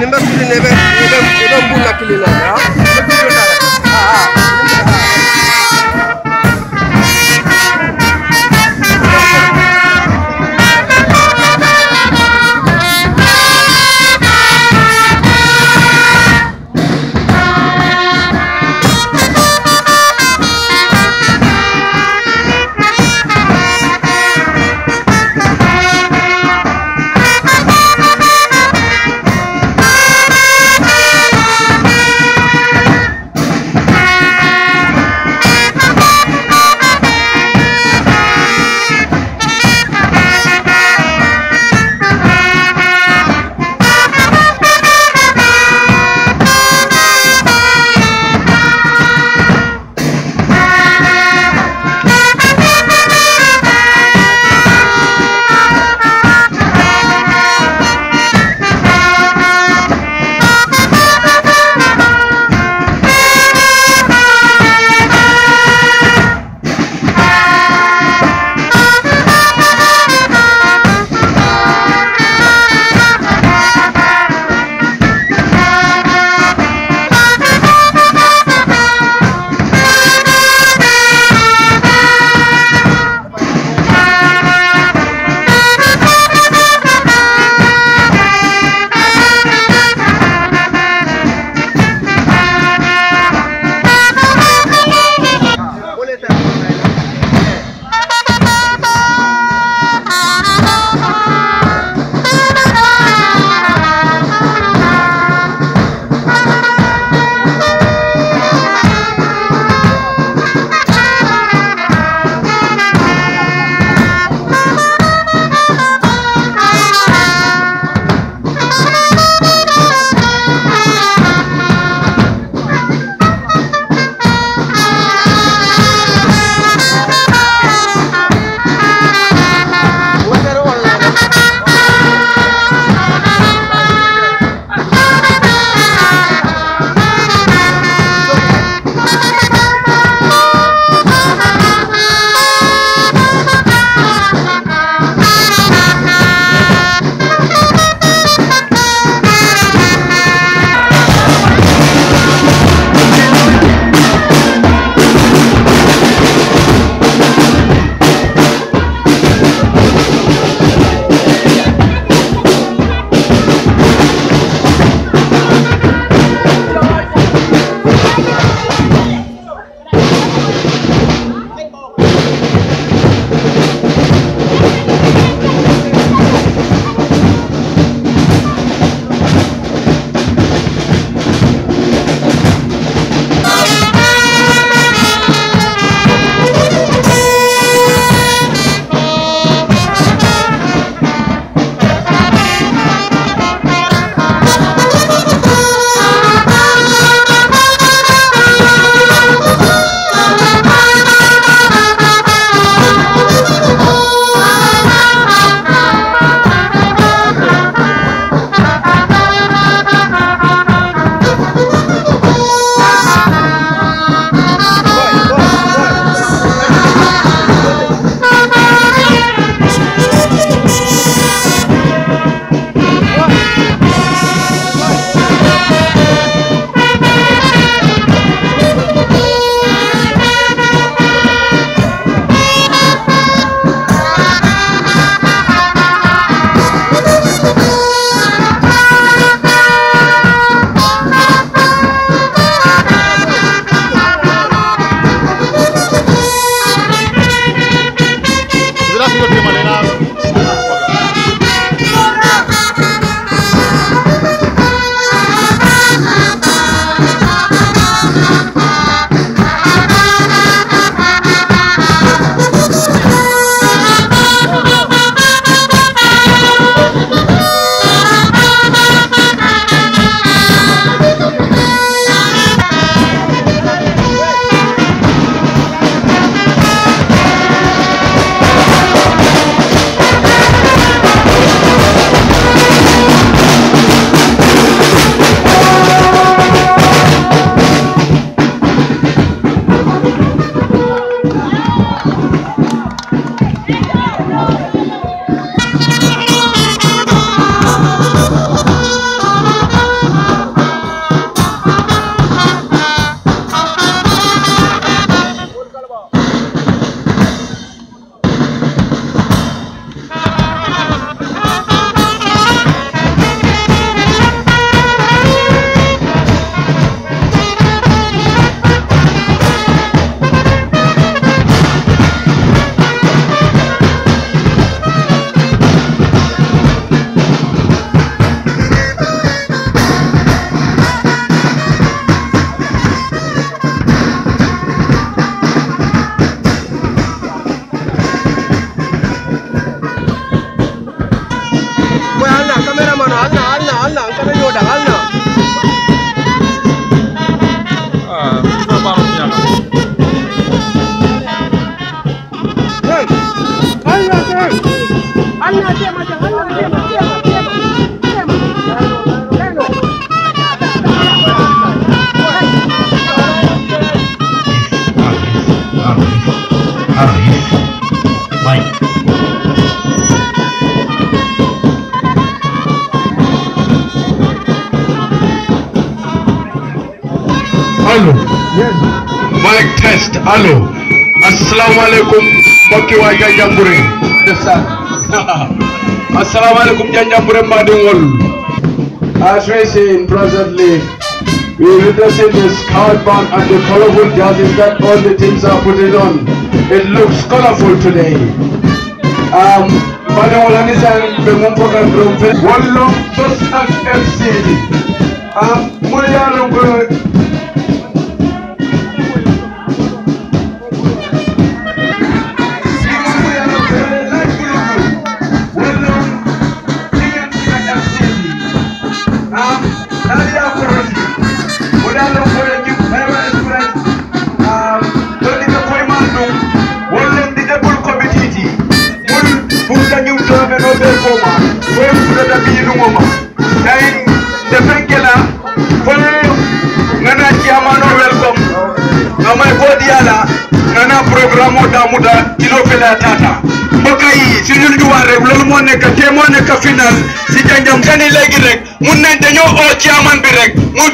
ni bɛ fili ne bɛ ne bɛ n b'u la kelen hello mike test hello अस्सलाम वालेकुम मक्की वाई का जमपुरी ndeysaan assalamualaikum Janjanbureh mbaɗigol As see presently, we witnessing the scout band and the colorful jerseys that all the teams are putting on. It looks colorful today. Um, Madam Olanisan, the Mumpoka Group, Wallo, just as programme o damuda kilo fela tata mbokk si ñun ñu wax rek loolu moo nekk te moo nekk final si janjam seni léegi rek mun nañ dañoo oo chairman bi rek mu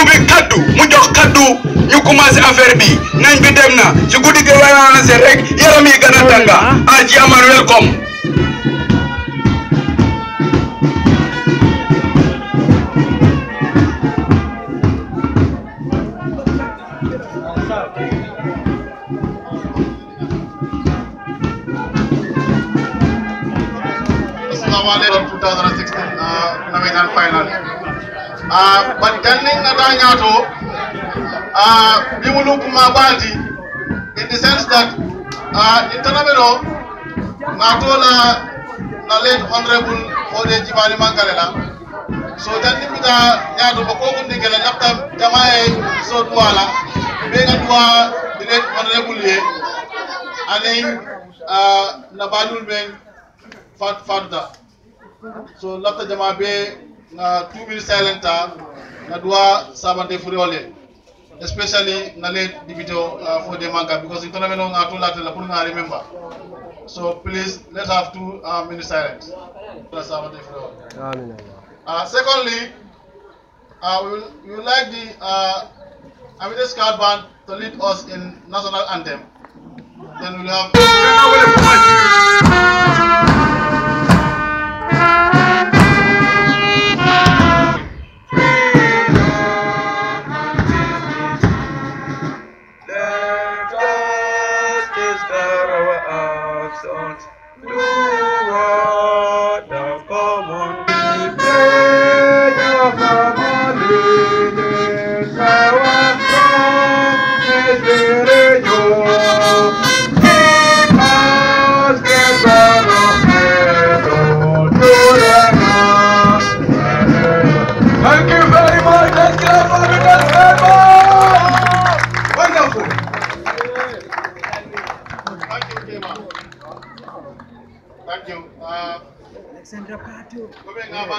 ubbi kaddu mu jox kaddu ñu commencé affaire bi nañ bi dem na si guddi gi waaye rek yaram yi gën a a chairman welcome Assalamualaikum 2016 uh, Nawetan final. Uh, but uh, in the sense that uh, Mankarela so jamae uh, so lafta jama be na two minutes silenta na dua sabante furiole especially na le dibito uh, for the manka because intona meno nga to lata la pour nga remember. So please let's have two uh, minutes silence na sabante furiole uh, secondly uh, we, will, we would like the uh, Amide Scout Band to lead us in national anthem. Then we'll have after our absence. Do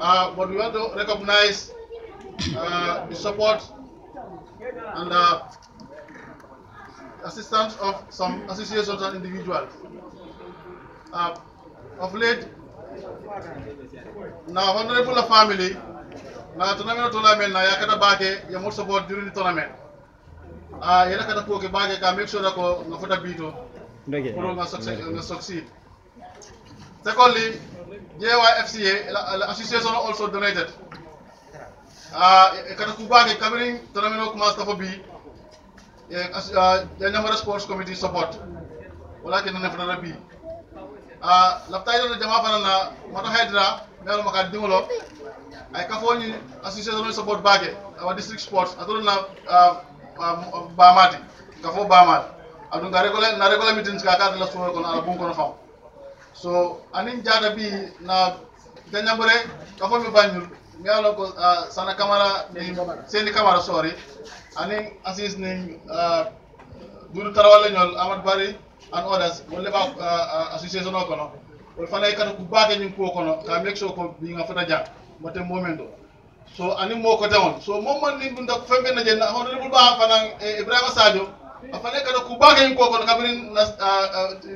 uh, but we want to recognize uh, the support and uh, assistance of some associations and individuals. Uh, of late, now honorable family, now tournament tournament na yakata bake ya more support during the tournament. Ah, uh, yela kata ko ke bake ka make sure that ko ngafota bito. Nga nga succeed. Secondly, JYFCA, la- la association also donated. Uh, kata kubage covering tournament kuma staff bi ya nyamara sports committee support. Wala ke nana fana bi. Uh, lafta ida jama fana na mata hydra melo maka dingolo ay kafoni association support bage our district sports atoro na uh, bamati kafo bamati adun ga regular na regular meetings ka ka la so ko na bun ko na fam so anin jada bi na ganyambore kafo mi banyul mi alo ko uh, sana kamara ni seni kamara sorry. Anin assist ni uh, duru tarawale nyol amad bari and others wolle ba uh, association o kono. Wol fana kata ku baake ñing ko kono ka make sure ko bi nga fata mate momento so ani mo ko tawon so mom man ni bunda fembe na jenna honorable ba fana eh, ibrahima sadio afane ku bargain ko kon kabri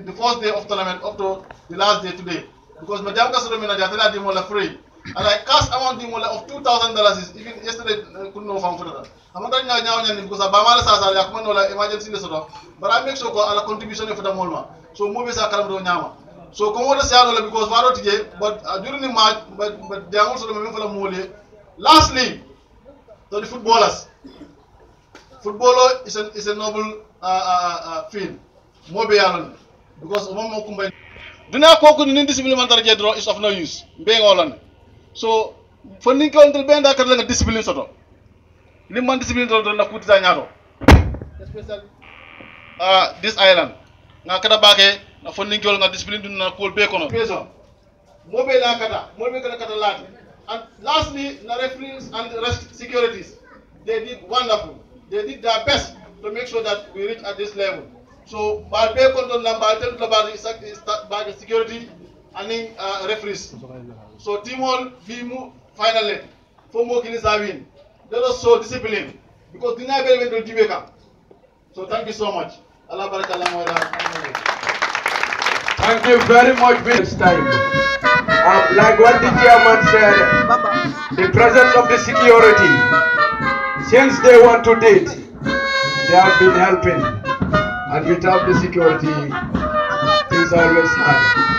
the first day of tournament up to the last day today. Because my jam kasoro mina jatela di mola free. And i cash amount di mola of 2000 dollars is even yesterday kun no fam fotata amata nyaa nyaa nyaa because ba mala sa sa ya kuma no la emergency le sodo but i make sure ko ala contribution e fota molma so mo be sa kalam do nyaama so ko wodo sa lo because waro tije but uh, during the match but but they are also the mole lastly to the footballers. Footballer is a is a noble uh, uh, uh, field. Yalon because umam mo kumbay. Duna koku ni tar jedro is of no use. Being all on. So for ni ko ndel benda kat la discipline soto. Ni man discipline soto na kutita nyato. Especially uh, this island. Nga kada bake na fo ni ko nga discipline dun na ko be kono. Peso. Mobe la kata, mobe kata kata lati. And lastly, the referees and the rest securities, they did wonderful. They did their best to make sure that we reach at this level. So, Balbe control number, the security and then uh, referees. So, team move finally. For more win. Let us show discipline because the night will be So, thank you so much. Allah Thank you very much this time. Um, like what the chairman said, the presence of the security, since they want to date, they have been helping. And without the security, things always hard.